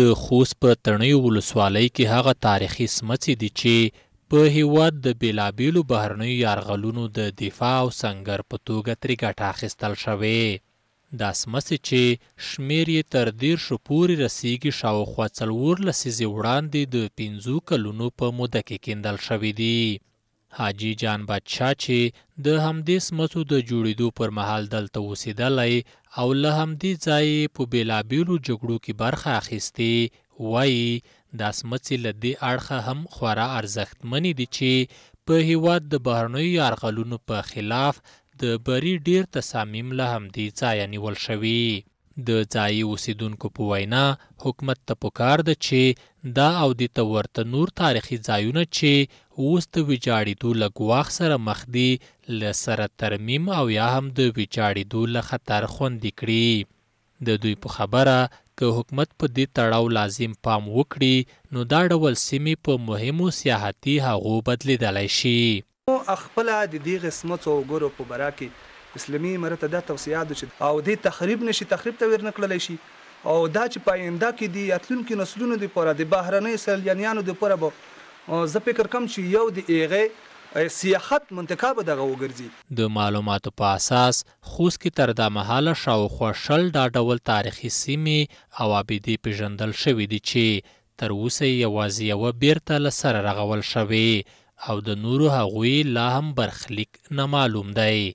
د خوست په تڼیو ولسوالۍ کې هغه تاریخي سمڅې دي چې په هېواد د بېلابېلو بهرنیو یرغلونو د دفاع او سنګر په توګه ترې ګټه اخیستل شوې. دا سمڅې چې شمېر یې تر دېرشو پورې رسېږي شاوخوا څلور لسیزې وړاندې د پنځو کلونو په موده کې کیندل شوې دي. حاجي جان بادشاه چې د همدې سمڅو د جوړېدو پر مهال دلته اوسېدلی او له همدې ځایه یې په بېلابېلو جګړو کې برخه اخیستې، وايي، دا سمڅې له دې اړخه هم خورا ارزښتمنې دي چې په هېواد د بهرنیو یارغلونو په خلاف د بري ډېر تصامیم له همدې ځایه نیول شوي. د ځايي اوسېدونکو په وينا، حکومت ته پکار ده چې دا او دې ته ورته نور تاريخي ځايونه چې اوس د ويجاړېدو له ګواښ سره مخ دي، له سره ترميم او يا هم د ويجاړېدو له خطر خوندي کړي. د دوی په خبره، که حکومت په دې تړاو لازم پام وکړي، نو دا ډول سيمې په مهمو سياحتي هغو بدلېدلی شي. او اخپله د دیغه سمڅو او ګرو په برا کی اسلمی امارت ته دا توصیه ده چی او دی تخریب نه شی تخریب ته ورنه کړلی شی او دا چی په آینده کی دی اتلونکی نسلونو دی پاره دی بهرنی اسرایلیانیانو دی پاره به زه فکر کوم چی یو دی ایغه سیاخت منطقه به دغه وګرځی. د معلوماتو په اساس، خوست کې تر دا مهاله شاوخوا شل دا ډول تاریخي سیمې او آبدې پېژندل شوې دي چې تر اوسه یې یوازې یوه بېرته له سره رغول شوې او د نورو هغوی لا هم برخلیک نامعلوم دی.